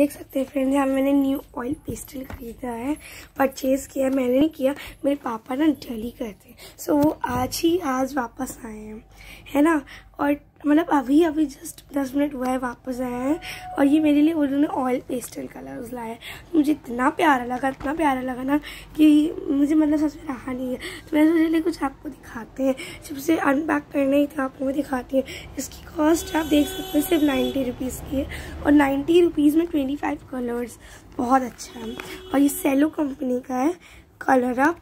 देख सकते हैं फ्रेंड्स यहाँ मैंने न्यू ऑयल पेस्टल खरीदा है परचेज़ किया मैंने नहीं किया, मेरे पापा ना डेली करते हैं। सो वो आज ही आज वापस आए हैं, है ना? और मतलब अभी अभी जस्ट दस मिनट हुआ है वापस आए हैं और ये मेरे लिए उन्होंने ऑयल पेस्टल कलर्स लाए मुझे इतना प्यारा लगा, इतना प्यारा लगा ना कि मुझे मतलब सच में रहा नहीं है। तो मैंने सोचा लिए कुछ आपको दिखाते हैं। जब से अनपैक करना ही था आपको दिखाती हैं। इसकी कॉस्ट आप देख सकते हैं, सिर्फ़ नाइन्टी रुपीज़ की है। और नाइन्टी रुपीज़ में ट्वेंटी फाइव कलर्स बहुत अच्छा है। और ये सेलो कंपनी का है कलर अप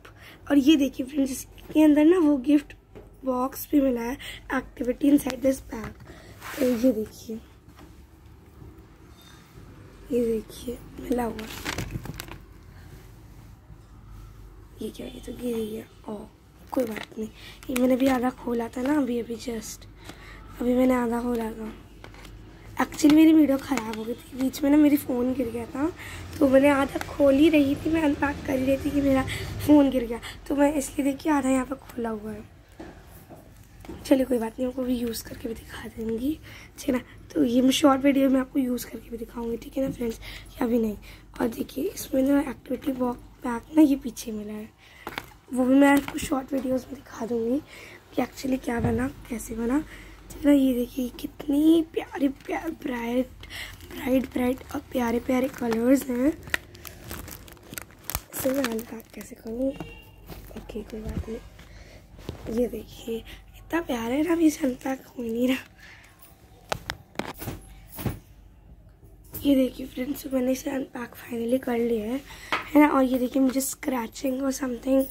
और ये देखिए फ्रेंड्स इसके अंदर ना वो गिफ्ट बॉक्स भी मिला है activity inside this bag तो ये देखिए। ये देखिए, मिला हुआ। ये क्या ये तो गिर गया ओ, कोई बात नहीं। ये मैंने भी आधा खोला था ना, अभी अभी जस्ट अभी मैंने आधा खोला था। एक्चुअली मेरी वीडियो ख़राब हो गई थी। बीच में ना मेरी फ़ोन गिर गया था। तो मैंने आधा खोल ही रही थी, मैं अनपैक कर ही रही थी कि मेरा फ़ोन गिर गया। तो मैं इसलिए देखिए आधा यहाँ पर खोला हुआ है। चलिए कोई बात नहीं, आपको भी यूज़ करके भी दिखा देंगी। ठीक है ना? तो ये मैं शॉर्ट वीडियो में आपको यूज़ करके भी दिखाऊँगी, ठीक है ना फ्रेंड्स या भी नहीं। और देखिए, इसमें ना एक्टिविटी वॉक बैग ना ये पीछे मिला है। वो भी मैं आपको शॉर्ट वीडियोस में दिखा दूँगी कि एक्चुअली क्या बना, कैसे बना। ठीक है ना? ये देखिए, कितनी प्यारी प्यार ब्राइट ब्राइट ब्राइट और प्यारे प्यारे कलर्स हैं। इसे मैं अनपैक कैसे करूँ? ओके कोई बात नहीं। ये देखिए इतना प्यारा है ना अभी अनपैक हो नहीं रहा ये देखिए फ्रेंड्स मैंने इसे अनपैक फाइनली कर लिया है। है ना? और ये देखिए मुझे स्क्रैचिंग और समथिंग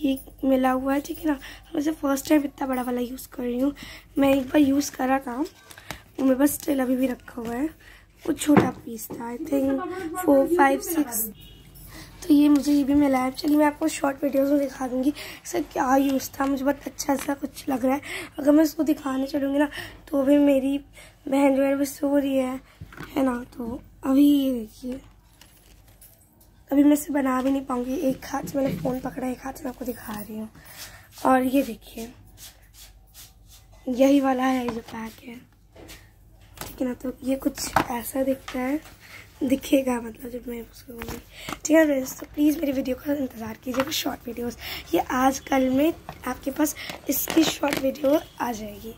ये मिला हुआ है, ठीक है ना? मैं से फ़र्स्ट टाइम इतना बड़ा वाला यूज़ कर रही हूँ। मैं एक बार यूज़ करा था। वो मेरे पास स्टिल अभी भी रखा हुआ है। कुछ छोटा पीस था I think four five six तो ये मुझे, ये भी मिला है। चलिए मैं आपको शॉर्ट वीडियोस में दिखा दूँगी सर क्या यूज़ था। मुझे बहुत अच्छा सा कुछ लग रहा है। अगर मैं इसको दिखाने चलूँगी ना तो भी मेरी बहन जो है, वो सो रही है। है ना? तो अभी ये देखिए। अभी मैं इसे बना भी नहीं पाऊँगी। एक हाथ से मैंने फ़ोन पकड़ा, एक हाथ से मैं आपको दिखा रही हूँ। और ये देखिए। यही वाला है जो पैक है। ठीक है ना तो ये कुछ ऐसा दिखता है, दिखेगा मतलब जब मैं उसको ठीक है फ्रेंड्स तो प्लीज़ मेरी वीडियो का इंतज़ार कीजिएगा शॉर्ट वीडियोस ये आज कल में आपके पास इसकी शॉर्ट वीडियो आ जाएगी।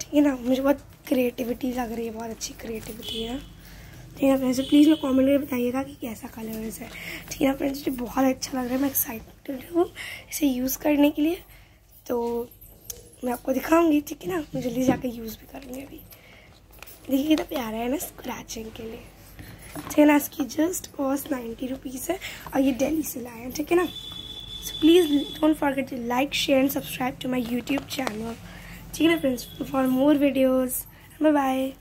ठीक है ना? मुझे बहुत क्रिएटिविटी लग रही है, बहुत अच्छी क्रिएटिविटी है ठीक है फ्रेंड्स तो प्लीज़ मैं कमेंट में बताइएगा कि कैसा कलर है। ठीक है फ्रेंड्स मुझे बहुत अच्छा लग रहा है, मैं एक्साइटेड हूँ इसे यूज़ करने के लिए। तो मैं आपको दिखाऊँगी, ठीक है ना? जल्दी जाकर यूज़ भी करूँगी अभी। देखिए कितना प्यारा है ना स्क्रैचिंग के लिए। ठीक ना, इसकी जस्ट कॉस्ट नाइन्टी रुपीज़ है और ये दिल्ली से लाए हैं, ठीक है ना? So please don't forget to like share and subscribe to my YouTube channel ठीक है ना friends for more videos bye bye